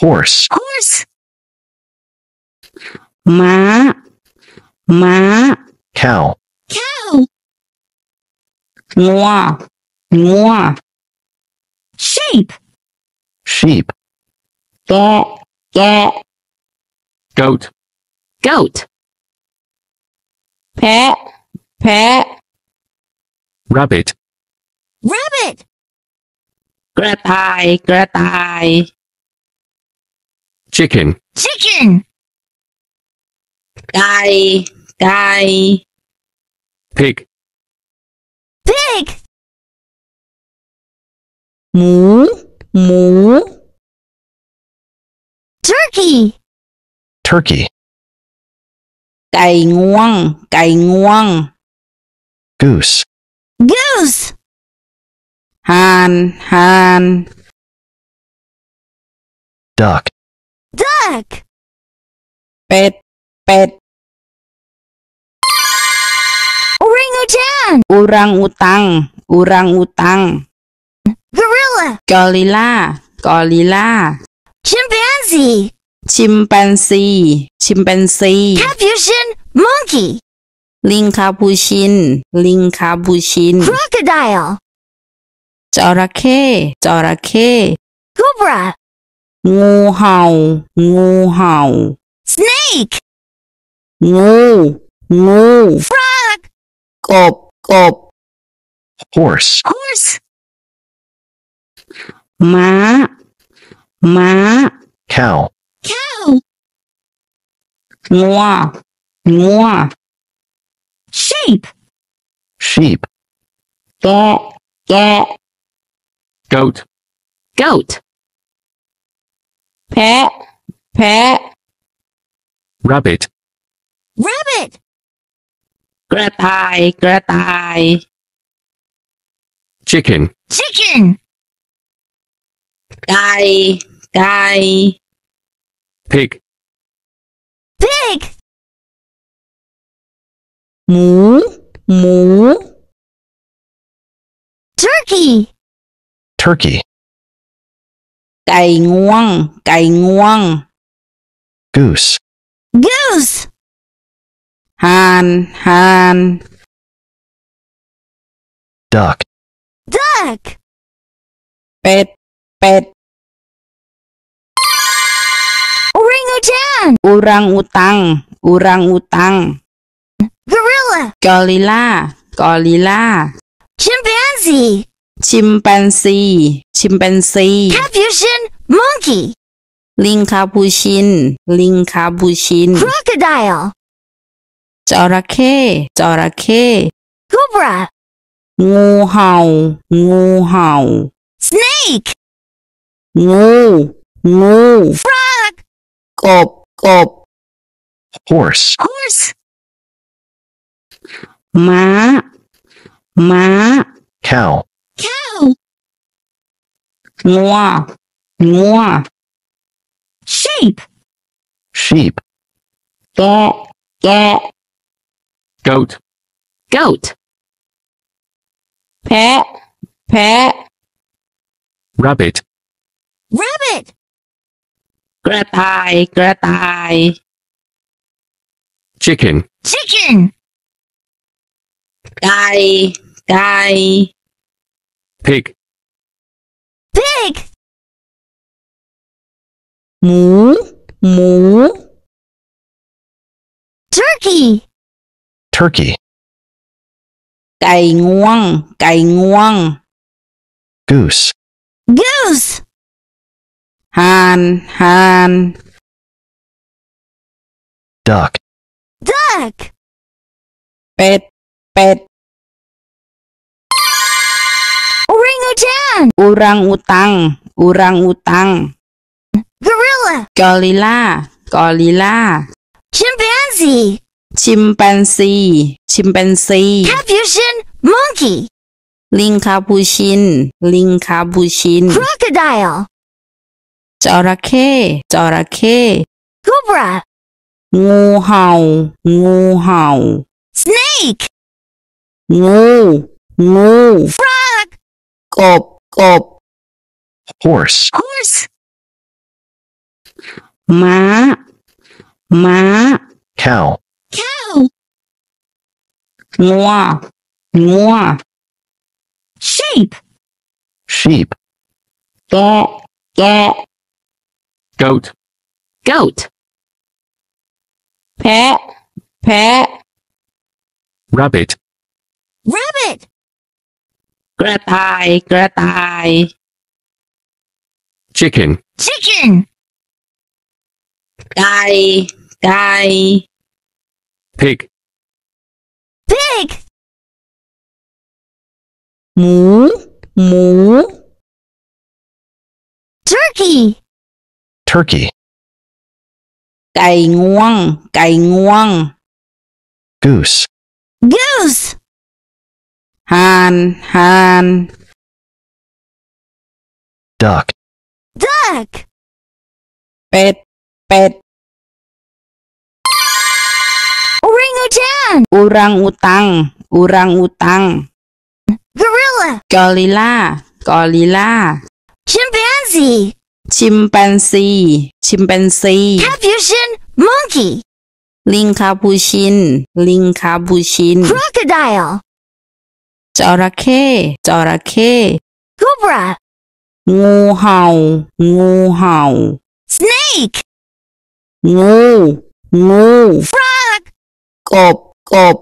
horse, horse, ม้า ม้า cow, cow, งัว งัว sheep, sheep, แกะ แกะ goat, goat, แพะ แพะ rabbit, rabbit, กระต่าย กระต่าย Chicken. Chicken. Guy. Guy. Pig. Pig. Moo. Moo. Turkey. Turkey. Gai nguang, gai nguang. Goose. Goose. Han, han. Duck. Duck, เป็ด เป็ด orangutan, อุรังอุตัง อุรังอุตัง gorilla, กอริลลากอริลลา chimpanzee, ชิมแปนซี ชิมแปนซี capuchin monkey, ลิงคาบูชิน ลิงคาบูชิน crocodile, จระเข้จระเข้ cobra, งูเห่า งูเห่า snake, งู งู frog, กบ กบ horse, horse, ม้า ม้า cow, cow, งัว งัว sheep, sheep, แกะ แกะ goat, goat, แพะ แพะ rabbit, rabbit, กระต่าย กระต่าย chicken, chicken, ไก่ ไก่ pig, pig, หมู หมู turkey, turkey, ไก่งวง ไก่งวง goose, goose, ห่าน ห่าน duck, duck, เป็ด เป็ด orangutan, อุรังอุตัง อุรังอุตัง gorilla, กอริลลา กอริลลา chimpanzee, ชิมแปนซี ชิมแปนซี capuchin monkey, ลิงคาบูชิน ลิงคาบูชิน crocodile, จระเข้จระเข้ cobra, งูเห่า งูเห่า snake, งู งู frog, กบ กบ horse, horse, ม้า ม้า cow, cow, Moi. Moi. Sheep. Sheep. Get. Get. Goat. Goat. Pet. Pet. Rabbit. Rabbit. Grapeye. Grapeye. Chicken. Chicken. Guy. Guy. Pig pig. Moo, moo. Turkey. Turkey. Cày ngoang, cày ngoang. Goose. Goose. Han, han. Duck. Duck. Pet, orangutan, อุรังอุตังอุรังอุตัง gorilla, กอริลลากอริลลา chimpanzee, ชิมแปนซี ชิมแปนซี capuchin monkey, ลิงคาบูชิน ลิงคาบูชิน crocodile, จระเข้จระเข้ cobra, งูเห่า งูเห่า snake, งู งู frog, กบ กบ horse, horse, ม้า ม้า cow, Cow. งัว งัว Sheep. sheep, แกะ แกะ goat, Goat. แพะ แพะ rabbit, Rabbit. กระต่าย กระต่าย chicken, Chicken. ไก่ ไก่ pig, Pig. หมู หมู Turkey. turkey, ไก่งวง ไก่งวง goose, Goose. ห่าน ห่าน duck, Duck. เป็ด เป็ด Orangutan. อุรังอุตัง อุรังอุตัง Gorilla. กอริลลา กอริลลา Chimpanzee. ชิมแปนซี ชิมแปนซี Capuchin. Monkey. ลิงคาปูชิน ลิงคาปูชิน Crocodile. จระเข้ จระเข้ Cobra. งูเห่า งูเห่า Snake. งู งู Frog. กบ กบ